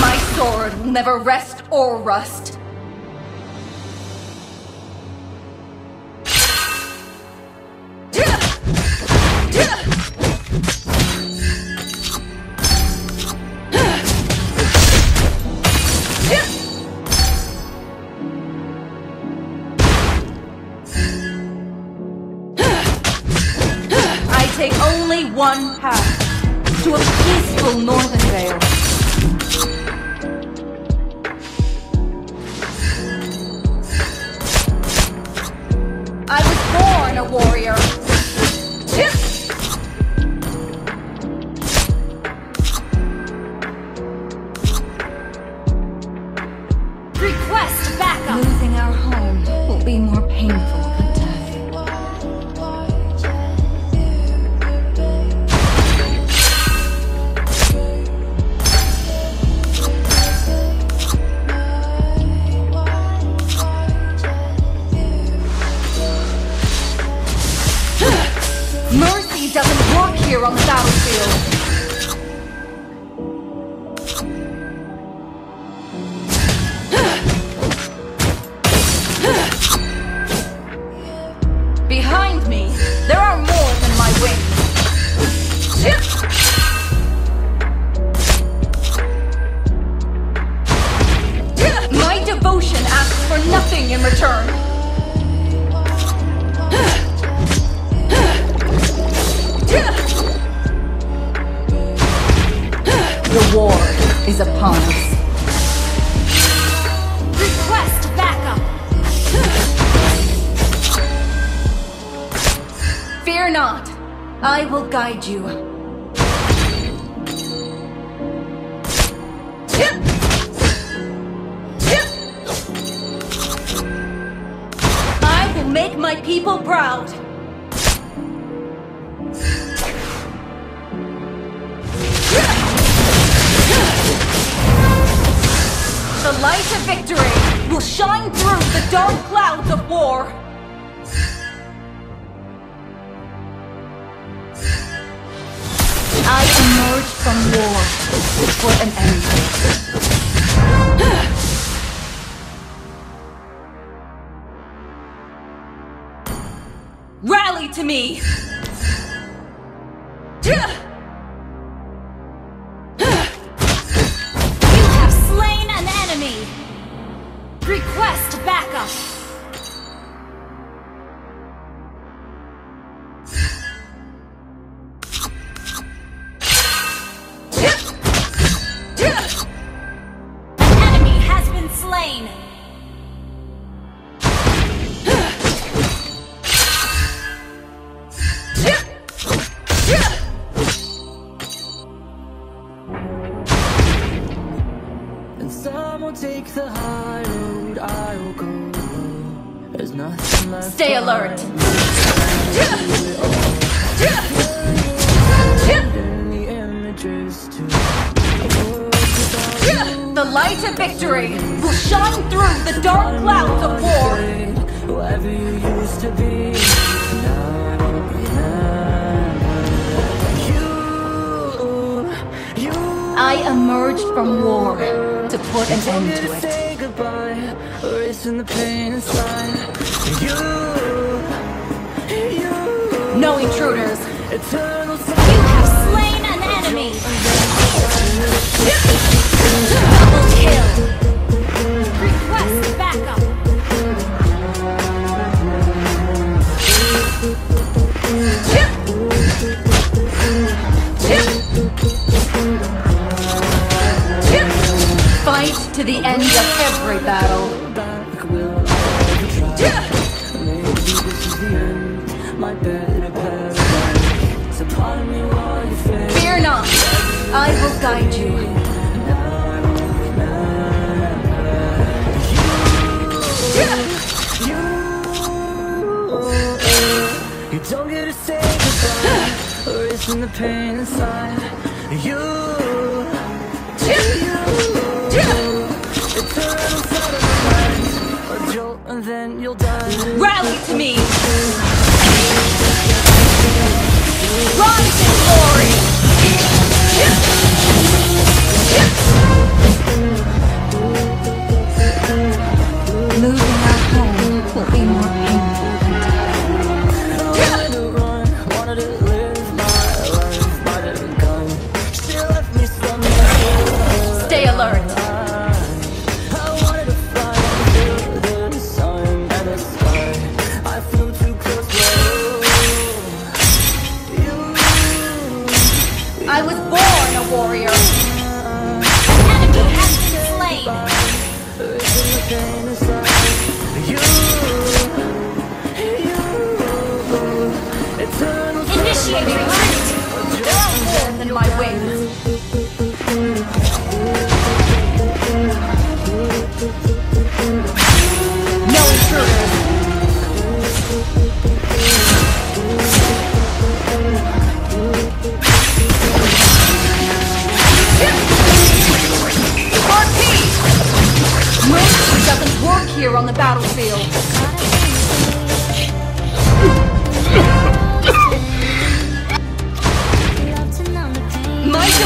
My sword will never rest or rust. Take only one path to a peaceful northern vale. I was born a warrior. Request backup! Losing our home nothing in return. The war is upon us. Request backup! Fear not, I will guide you. My people proud. The light of victory will shine through the dark clouds of war. I emerged from war put an end to me! road, I will go low. There's nothing left. Stay alert! the images too. A world without The light of victory will shine through the dark clouds of war. you used to be, I. You, you. I emerged from war to put an end to it. Erasing the pain inside. You, you. No intruders. Eternal You have slain an enemy! Double kill. You fade. Fear not. I will guide you. You, don't get to say goodbye, erasing the pain inside. You, then you'll die. Rally to me! Rise in glory!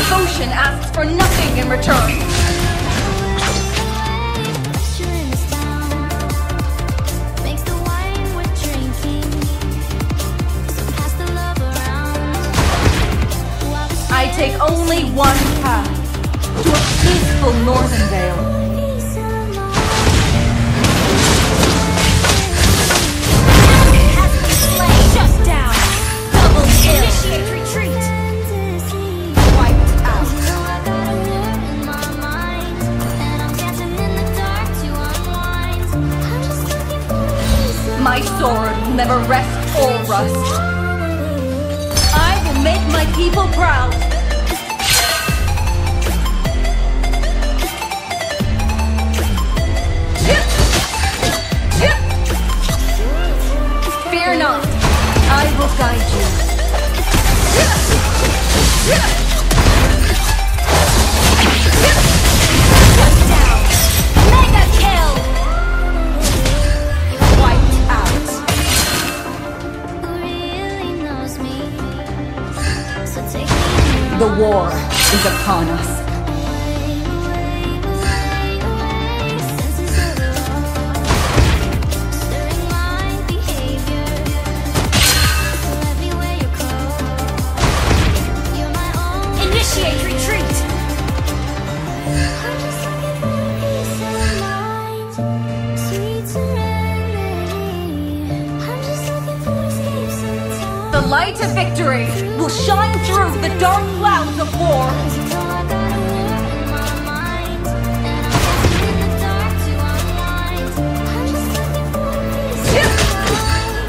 Devotion asks for nothing in return. I take only one path to a peaceful northern vale. Shut down. Double kill. My sword will never rest or rust. I will make my people proud. War is upon us. Light of victory will shine through the dark clouds of war.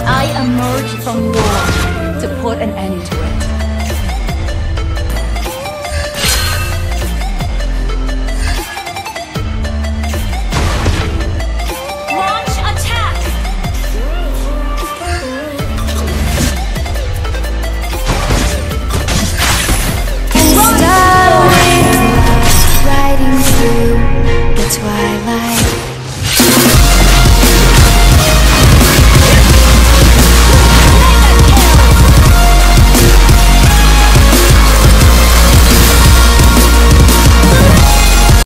I emerge from war to put an end to it.